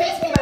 Facebook.